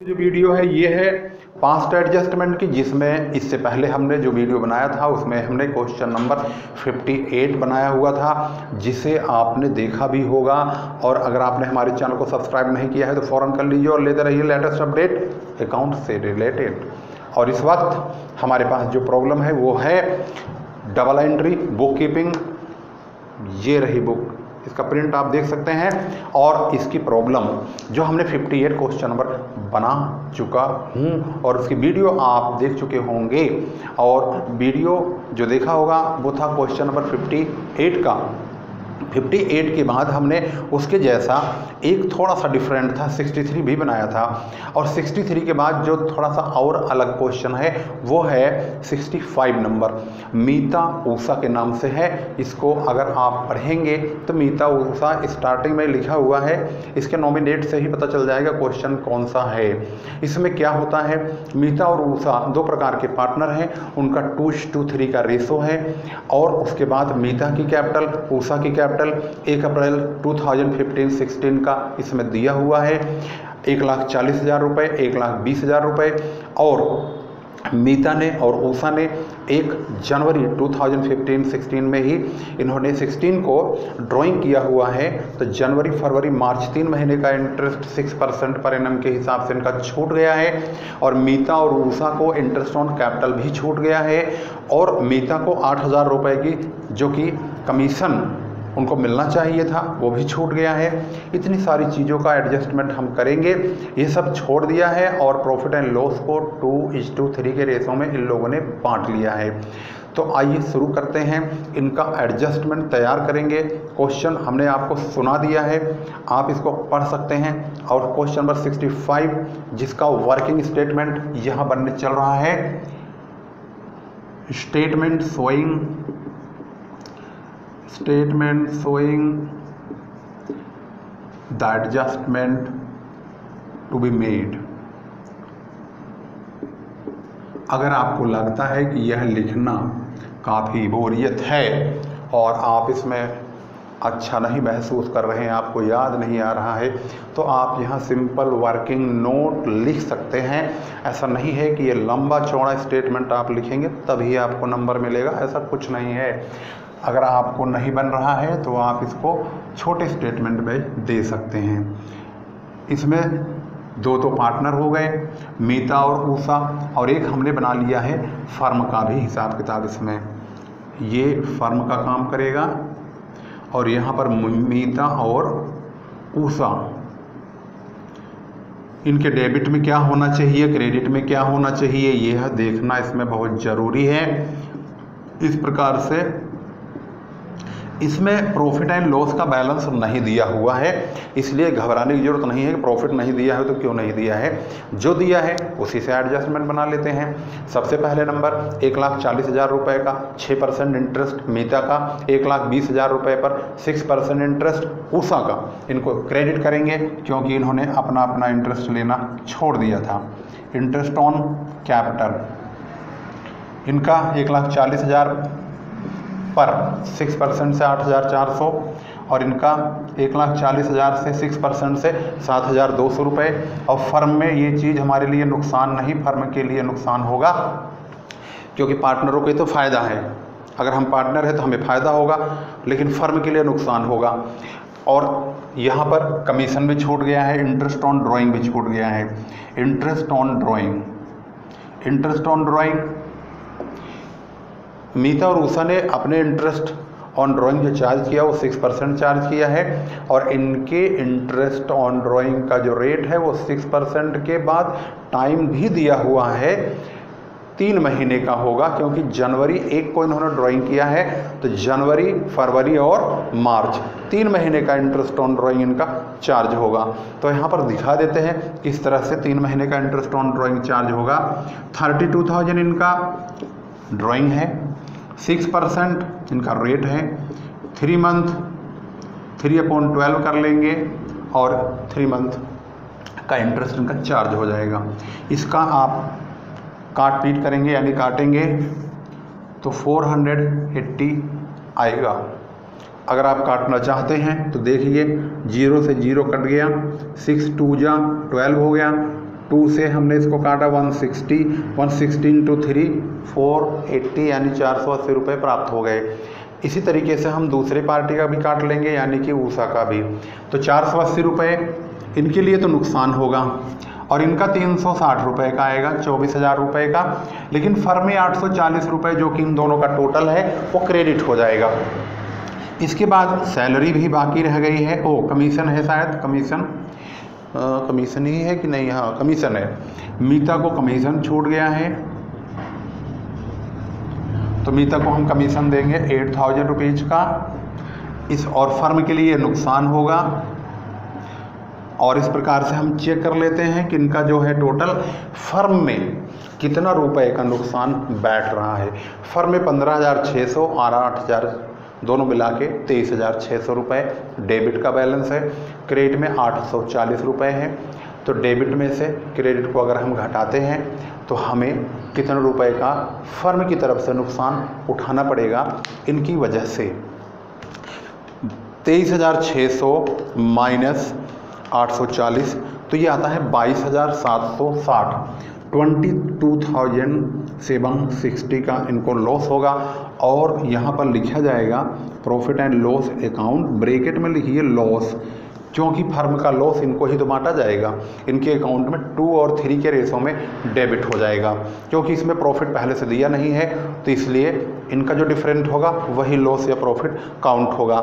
जो वीडियो है, ये है पास्ट एडजस्टमेंट की, जिसमें इससे पहले हमने जो वीडियो बनाया था, उसमें हमने क्वेश्चन नंबर 58 बनाया हुआ था, जिसे आपने देखा भी होगा। और अगर आपने हमारे चैनल को सब्सक्राइब नहीं किया है तो फ़ौरन कर लीजिए और लेते रहिए लेटेस्ट अपडेट अकाउंट से रिलेटेड और इस वक्त हमारे पास जो प्रॉब्लम है, वो है डबल एंट्री बुक कीपिंग ये रही बुक इसका प्रिंट आप देख सकते हैं और इसकी प्रॉब्लम जो हमने 58 क्वेश्चन नंबर बना चुका हूँ और उसकी वीडियो आप देख चुके होंगे और वीडियो जो देखा होगा वो था क्वेश्चन नंबर 58 का। 58 के बाद हमने उसके जैसा एक थोड़ा सा डिफरेंट था 63 भी बनाया था। और 63 के बाद जो थोड़ा सा और अलग क्वेश्चन है, वो है 65 नंबर मीता ऊषा के नाम से है। इसको अगर आप पढ़ेंगे तो मीता ऊषा स्टार्टिंग में लिखा हुआ है। इसके नॉमिनेट से ही पता चल जाएगा क्वेश्चन कौन सा है। इसमें क्या होता है? मीता और ऊषा दो प्रकार के पार्टनर हैं। उनका टू टू थ्री का रेशो है। और उसके बाद मीता की कैपिटल ऊषा की कैपिटल कैपिटल एक अप्रैल 2015-16 का इसमें दिया हुआ है। एक लाख चालीस हज़ार रुपये एक लाख बीस हज़ार रुपये और मीता ने और ऊषा ने एक जनवरी 2015-16 में ही इन्होंने 16 को ड्राइंग किया हुआ है। तो जनवरी, फरवरी, मार्च तीन महीने का इंटरेस्ट सिक्स परसेंट पर एन के हिसाब से इनका छूट गया है और मीता और ऊषा को इंटरेस्ट ऑन कैपिटल भी छूट गया है और मीता को आठ हज़ार रुपये की जो कि कमीशन उनको मिलना चाहिए था, वो भी छूट गया है। इतनी सारी चीज़ों का एडजस्टमेंट हम करेंगे। ये सब छोड़ दिया है और प्रॉफिट एंड लॉस को टू इज़ टू थ्री के रेसों में इन लोगों ने बांट लिया है। तो आइए शुरू करते हैं। इनका एडजस्टमेंट तैयार करेंगे। क्वेश्चन हमने आपको सुना दिया है। आप इसको पढ़ सकते हैं। और क्वेश्चन नंबर 65 जिसका वर्किंग स्टेटमेंट यहाँ बनने चल रहा है। Statement showing statement showing the adjustment to be made. अगर आपको लगता है कि यह लिखना काफ़ी बोरियत है और आप इसमें अच्छा नहीं महसूस कर रहे हैं, आपको याद नहीं आ रहा है तो आप यहाँ सिंपल वर्किंग नोट लिख सकते हैं। ऐसा नहीं है कि ये लंबा चौड़ा स्टेटमेंट आप लिखेंगे, तभी आपको नंबर मिलेगा, ऐसा कुछ नहीं है। अगर आपको नहीं बन रहा है तो आप इसको छोटे स्टेटमेंट में दे सकते हैं। इसमें दो तो पार्टनर हो गए, मीता और ऊषा, और एक हमने बना लिया है फर्म का भी हिसाब किताब इसमें। ये फर्म का काम करेगा, और यहाँ पर मीता और ऊषा। इनके डेबिट में क्या होना चाहिए क्रेडिट में क्या होना चाहिए, यह देखना इसमें बहुत ज़रूरी है। इस प्रकार से इसमें प्रॉफिट एंड लॉस का बैलेंस नहीं दिया हुआ है। इसलिए घबराने की ज़रूरत नहीं है कि प्रॉफिट नहीं दिया है तो क्यों नहीं दिया है। जो दिया है, उसी से एडजस्टमेंट बना लेते हैं। सबसे पहले नंबर एक लाख चालीस हज़ार रुपये का छः परसेंट इंटरेस्ट मीता का, एक लाख बीस हज़ार रुपये पर सिक्स परसेंट इंटरेस्ट ऊषा का। इनको क्रेडिट करेंगे क्योंकि इन्होंने अपना अपना इंटरेस्ट लेना छोड़ दिया था। इंटरेस्ट ऑन कैपिटल इनका एक लाख चालीस हज़ार पर सिक्स परसेंट से आठ हज़ार चार सौ और इनका एक लाख चालीस हज़ार से सिक्स परसेंट से सात हज़ार दो सौ रुपये और फर्म में ये चीज़ हमारे लिए नुकसान नहीं, फर्म के लिए नुकसान होगा, क्योंकि पार्टनरों के तो फ़ायदा है। अगर हम पार्टनर हैं तो हमें फ़ायदा होगा, लेकिन फर्म के लिए नुकसान होगा। और यहाँ पर कमीशन भी छूट गया है, इंटरेस्ट ऑन ड्राइंग भी छूट गया है। Interest on drawing, interest on drawing Meeta और उषा ने अपने इंटरेस्ट ऑन ड्राइंग जो चार्ज किया, वो सिक्स परसेंट चार्ज किया है और इनके इंटरेस्ट ऑन ड्राइंग का जो रेट है, वो सिक्स परसेंट के बाद टाइम भी दिया हुआ है। तीन महीने का होगा क्योंकि जनवरी एक को इन्होंने ड्राइंग किया है तो जनवरी, फरवरी और मार्च तीन महीने का इंटरेस्ट ऑन ड्राइंग इनका चार्ज होगा। तो यहाँ पर दिखा देते हैं किस तरह से तीन महीने का इंटरेस्ट ऑन ड्राइंग चार्ज होगा। थर्टी टू थाउज़ेंड इनका ड्राइंग है। सिक्स परसेंट इनका रेट है three month three upon twelve कर लेंगे और थ्री मंथ का इंटरेस्ट इनका चार्ज हो जाएगा। इसका आप काट पीट करेंगे, यानी काटेंगे तो फोर हंड्रेड एट्टी आएगा। अगर आप काटना चाहते हैं तो देखिए ज़ीरो से ज़ीरो कट गया सिक्स टू जा ट्वेल्व हो गया टू से हमने इसको काटा 160 sixty, one sixty into three, four eighty, यानी चार सौ अस्सी रुपये प्राप्त हो गए। इसी तरीके से हम दूसरे पार्टी का भी काट लेंगे, यानी कि ऊषा का भी। तो चार सौ अस्सी रुपये इनके लिए तो नुकसान होगा। और इनका तीन सौ साठ रुपये का आएगा, चौबीस हज़ार रुपये का। लेकिन फर्म में आठ सौ चालीस रुपये जो कि इन दोनों का टोटल है, वो क्रेडिट हो जाएगा। इसके बाद सैलरी भी बाकी रह गई है। ओ कमीशन है शायद, कमीशन। कमीशन ही है कि नहीं? हाँ कमीशन है। मीता को कमीशन छूट गया है। तो मीता को हम कमीशन देंगे एट थाउज़ेंड रुपीज़ का। इस और फर्म के लिए नुकसान होगा। और इस प्रकार से हम चेक कर लेते हैं कि इनका जो है टोटल फर्म में कितना रुपए का नुकसान बैठ रहा है। फर्म में पंद्रह हज़ार छः सौ आठ हज़ार दोनों मिला के तेईस हज़ार छः सौ रुपये डेबिट का बैलेंस है, क्रेडिट में आठ सौ चालीस रुपये है। तो डेबिट में से क्रेडिट को अगर हम घटाते हैं तो हमें कितने रुपए का फर्म की तरफ़ से नुकसान उठाना पड़ेगा, इनकी वजह से। तेईस हज़ार छः सौ माइनस आठ सौ चालीस तो ये आता है बाईस हज़ार सात सौ साठ। Twenty two thousand seven sixty का इनको लॉस होगा और यहाँ पर लिखा जाएगा profit and loss account bracket में लिखिए लॉस क्योंकि फर्म का लॉस इनको ही तो बांटा जाएगा। इनके अकाउंट में टू और थ्री के रेसों में डेबिट हो जाएगा। क्योंकि इसमें प्रॉफिट पहले से दिया नहीं है तो इसलिए इनका जो डिफरेंट होगा, वही लॉस या प्रॉफिट काउंट होगा।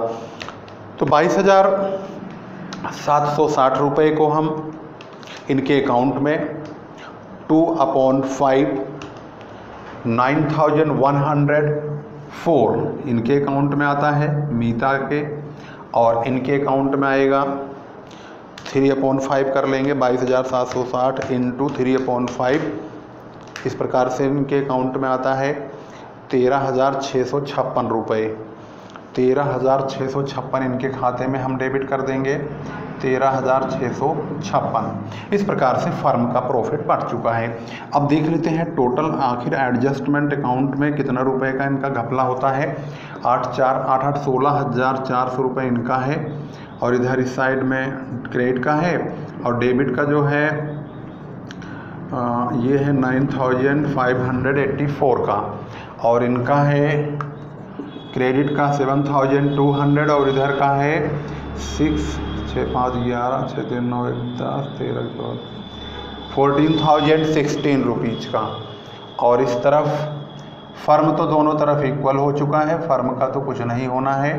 तो बाईस हज़ार सात सौ साठ रुपये को हम इनके अकाउंट में two upon five nine thousand one hundred four इनके अकाउंट में आता है, मीता के, और इनके अकाउंट में आएगा थ्री अपॉइंट फाइव कर लेंगे, बाईस हज़ार सात सौ साठ इंटू थ्री अपॉइंट फाइव इस प्रकार से इनके अकाउंट में आता है, तेरह हज़ार छः सौ छप्पन रुपये तेरह हज़ार छः सौ छप्पन इनके खाते में हम डेबिट कर देंगे। तेरह हज़ार छः सौ छप्पन। इस प्रकार से फर्म का प्रॉफिट बढ़ चुका है। अब देख लेते हैं टोटल आखिर एडजस्टमेंट अकाउंट में कितना रुपए का इनका घपला होता है। आठ चार आठ आठ सोलह हज़ार चार सौ रुपये इनका है और इधर इस साइड में क्रेडिट का है और डेबिट का जो है आ, ये है nine thousand five hundred eighty four का और इनका है क्रेडिट का सेवन थाउज़ेंड टू हंड्रेड और इधर का है सिक्स, छः, पाँच, ग्यारह, छः, तीन, नौ, एक, दस, तेरह, चौदह, फोर्टीन थाउज़ेंड सिक्सटीन रुपीज़ का। और इस तरफ़ फर्म तो दोनों तरफ़ इक्वल हो चुका है, फर्म का तो कुछ नहीं होना है।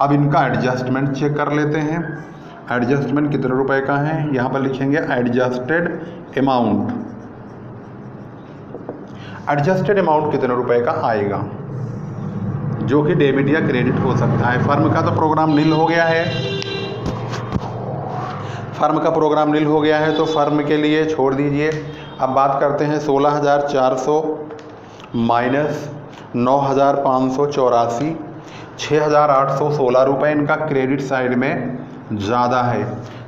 अब इनका एडजस्टमेंट चेक कर लेते हैं। एडजस्टमेंट कितने रुपए का है? यहाँ पर लिखेंगे एडजस्टेड अमाउंट। एडजस्टेड अमाउंट कितने रुपए का आएगा? जो कि डेबिट या क्रेडिट हो सकता है। फर्म का तो प्रोग्राम नील हो गया है। फर्म का प्रोग्राम नील हो गया है तो फर्म के लिए छोड़ दीजिए। अब बात करते हैं सोलह हज़ार चार सौ माइनस नौ हज़ार पाँच सौ चौरासी। छः हज़ार आठ सौ सोलह रुपये इनका क्रेडिट साइड में ज़्यादा है।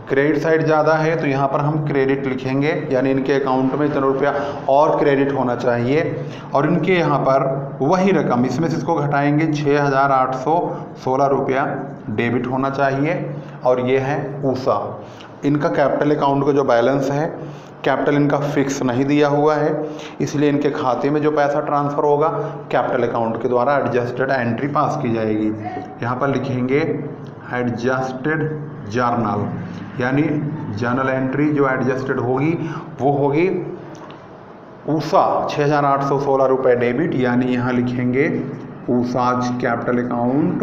क्रेडिट साइड ज़्यादा है तो यहाँ पर हम क्रेडिट लिखेंगे। यानी इनके अकाउंट में इतना रुपया और क्रेडिट होना चाहिए। और इनके यहाँ पर वही रकम, इसमें से इसको घटाएँगे छः हज़ार आठ सौ सोलह रुपया डेबिट होना चाहिए। और ये है ऊषा। इनका कैपिटल अकाउंट का जो बैलेंस है, कैपिटल इनका फिक्स नहीं दिया हुआ है। इसलिए इनके खाते में जो पैसा ट्रांसफ़र होगा, कैपिटल अकाउंट के द्वारा एडजस्टेड एंट्री पास की जाएगी। यहाँ पर लिखेंगे एडजस्टेड जर्नल, यानी जर्नल एंट्री जो एडजस्टेड होगी, वो होगी ऊषा छः हज़ार आठ सौ सोलह रुपये डेबिट, यानी यहाँ लिखेंगे ऊषाज कैपिटल अकाउंट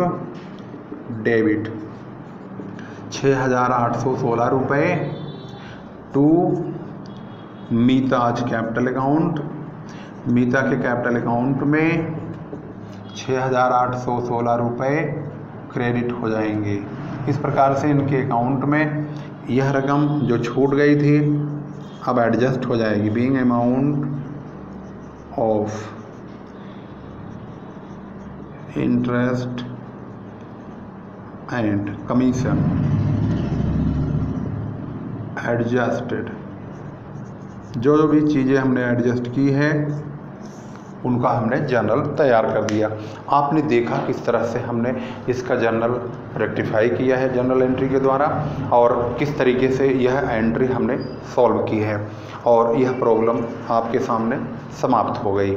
डेबिट। छः हज़ार आठ सौ सोलह रुपये to Meeta's capital account. Meeta के कैपिटल अकाउंट में छः हज़ार आठ सौ सोलह रुपये क्रेडिट हो जाएँगे। इस प्रकार से इनके अकाउंट में यह रकम जो छूट गई थी, अब एडजस्ट हो जाएगी। Being amount of interest and commission adjusted जो भी चीज़ें हमने एडजस्ट की है उनका हमने जर्नल तैयार कर दिया। आपने देखा किस तरह से हमने इसका जर्नल रेक्टिफाई किया है जर्नल एंट्री के द्वारा और किस तरीके से यह एंट्री हमने सॉल्व की है और यह प्रॉब्लम आपके सामने समाप्त हो गई।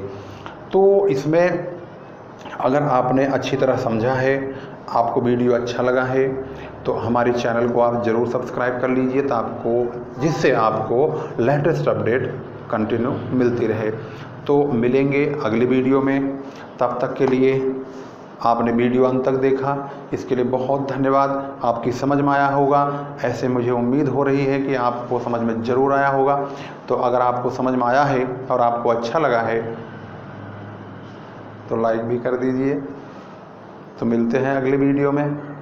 तो इसमें अगर आपने अच्छी तरह समझा है, आपको वीडियो अच्छा लगा है तो हमारे चैनल को आप ज़रूर सब्सक्राइब कर लीजिए तो आपको जिससे आपको लेटेस्ट अपडेट कंटिन्यू मिलती रहे। तो मिलेंगे अगली वीडियो में। तब तक के लिए आपने वीडियो अंत तक देखा। इसके लिए बहुत धन्यवाद। आपकी समझ में आया होगा। ऐसे मुझे उम्मीद हो रही है कि आपको समझ में ज़रूर आया होगा। तो अगर आपको समझ में आया है और आपको अच्छा लगा है तो लाइक भी कर दीजिए। तो मिलते हैं अगले वीडियो में।